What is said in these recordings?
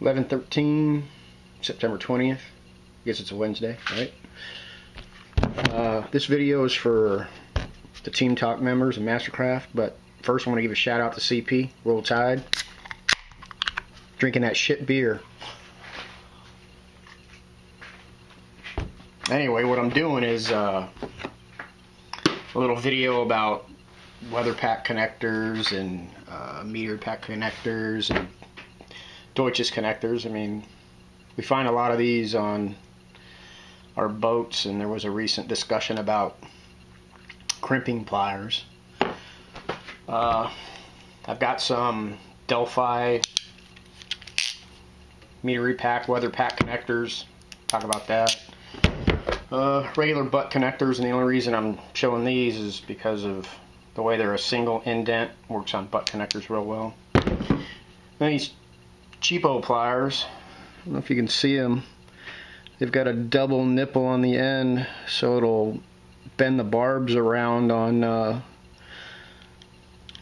11-13, September 20th. I guess it's a Wednesday, right? Uh, this video is for the Team Talk members and Mastercraft, but first I want to give a shout out to CP, Roll Tide. Drinking that shit beer. Anyway, what I'm doing is uh, a little video about weather pack connectors and uh, Metri-Pack connectors and Deutsches connectors. I mean, we find a lot of these on our boats, and there was a recent discussion about crimping pliers. Uh, I've got some Delphi Metri-Pack, weather pack connectors. Talk about that. Uh, regular butt connectors, and the only reason I'm showing these is because of the way they're a single indent. Works on butt connectors real well. These cheapo pliers. I don't know if you can see them. They've got a double nipple on the end, so it'll bend the barbs around on uh,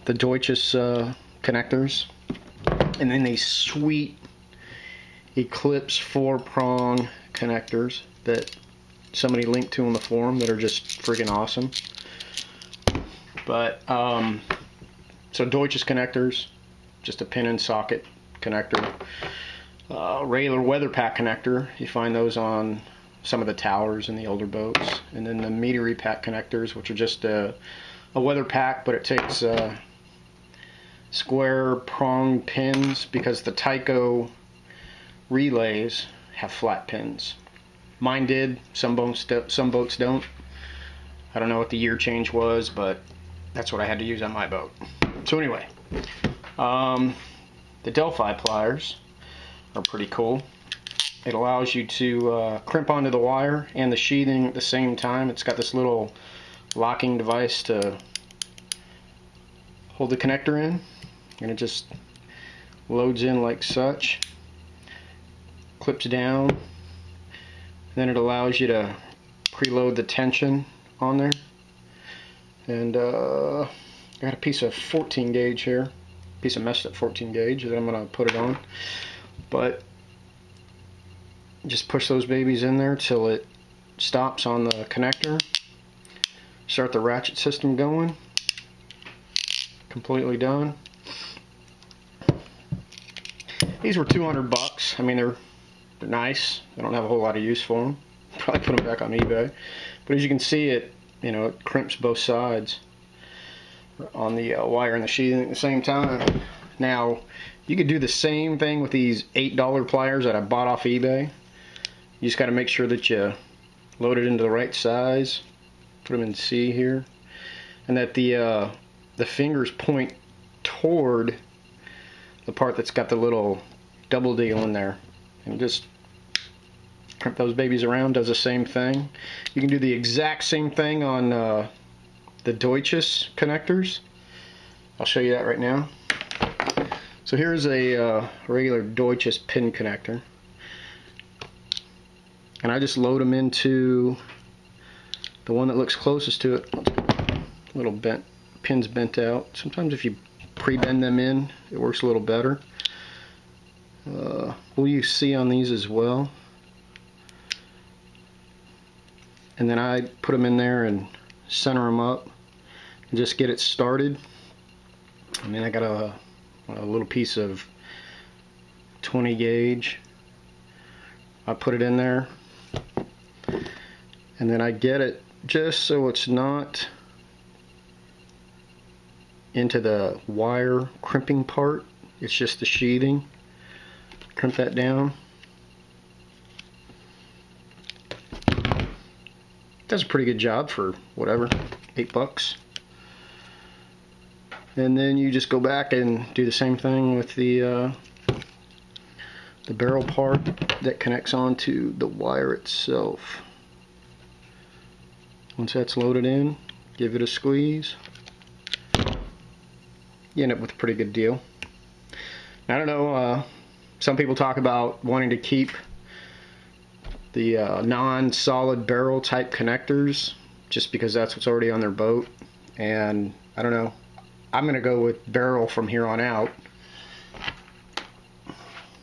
the Deutsches uh, connectors. And then these sweet Eclipse four prong connectors that somebody linked to in the forum that are just freaking awesome. But, um, so Deutsches connectors, just a pin and socket connector. Uh, regular weather pack connector, you find those on some of the towers in the older boats. And then the Metri-Pack connectors, which are just a, a weather pack, but it takes uh, square prong pins because the Tyco relays have flat pins. Mine did, some boats, some boats don't. I don't know what the year change was, but that's what I had to use on my boat. So anyway, um, the Delphi pliers are pretty cool. It allows you to uh, crimp onto the wire and the sheathing at the same time. It's got this little locking device to hold the connector in and it just loads in like such clips down then it allows you to preload the tension on there and uh, I got a piece of 14 gauge here piece of messed up 14 gauge that I'm gonna put it on. But just push those babies in there till it stops on the connector start the ratchet system going completely done. These were 200 bucks. I mean they're they're nice. I don't have a whole lot of use for them probably put them back on eBay. But as you can see it you know it crimps both sides on the uh, wire and the sheathing at the same time. Now you could do the same thing with these $8 pliers that I bought off eBay. You just got to make sure that you load it into the right size put them in C here and that the uh, the fingers point toward the part that's got the little double deal in there. And just crimp those babies around does the same thing. You can do the exact same thing on uh, the Deutsches connectors. I'll show you that right now. So here's a uh, regular Deutsches pin connector. And I just load them into the one that looks closest to it. A little bent pins bent out. Sometimes if you pre-bend them in it works a little better. Uh, we'll use C on these as well. And then I put them in there and center them up just get it started. And then I got a, a little piece of 20 gauge. I put it in there and then I get it just so it's not into the wire crimping part. It's just the sheathing. Crimp that down. Does a pretty good job for whatever eight bucks and then you just go back and do the same thing with the uh, the barrel part that connects onto the wire itself. Once that's loaded in give it a squeeze. You end up with a pretty good deal. I don't know uh, some people talk about wanting to keep the uh, non-solid barrel type connectors just because that's what's already on their boat. And I don't know I'm gonna go with barrel from here on out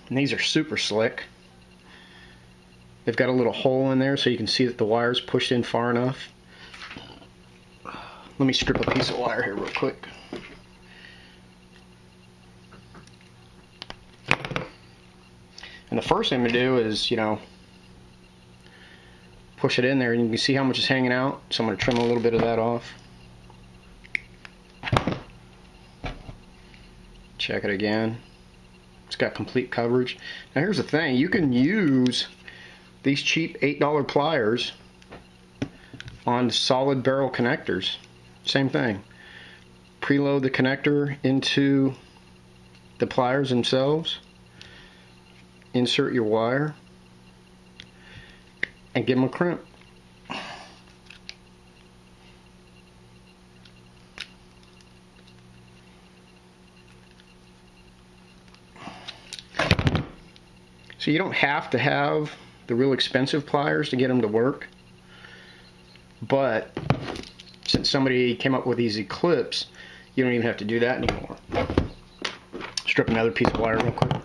And these are super slick. They've got a little hole in there so you can see that the wire's pushed in far enough. Let me strip a piece of wire here real quick. And the first thing to do is, you know, push it in there and you can see how much is hanging out. So I'm going to trim a little bit of that off. Check it again. It's got complete coverage. Now here's the thing, you can use these cheap $8 pliers on solid barrel connectors. Same thing. Preload the connector into the pliers themselves. Insert your wire and give them a crimp. So you don't have to have the real expensive pliers to get them to work. But since somebody came up with these Eclipse, you don't even have to do that anymore. Strip another piece of wire real quick.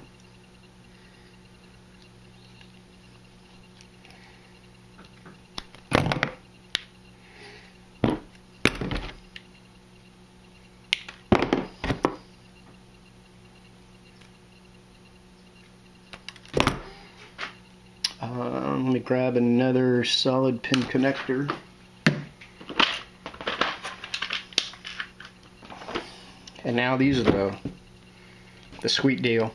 Um, let me grab another solid pin connector. And now these are the the sweet deal.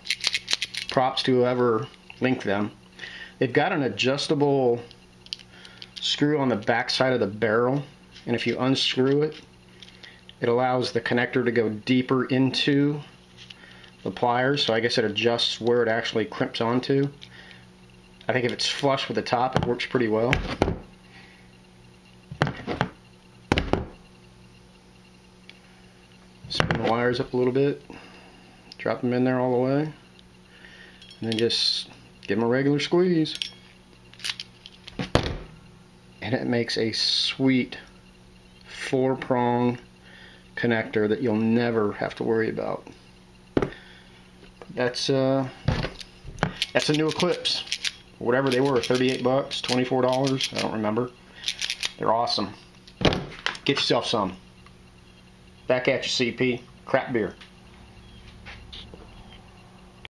Props to whoever linked them. They've got an adjustable screw on the back side of the barrel and if you unscrew it it allows the connector to go deeper into the pliers so I guess it adjusts where it actually crimps onto. I think if it's flush with the top, it works pretty well. Spin the wires up a little bit, drop them in there all the way, and then just give them a regular squeeze. And it makes a sweet four prong connector that you'll never have to worry about. That's uh, that's a new Eclipse whatever they were 38 bucks 24 dollars I don't remember. They're awesome. Get yourself some. Back at you CP crap beer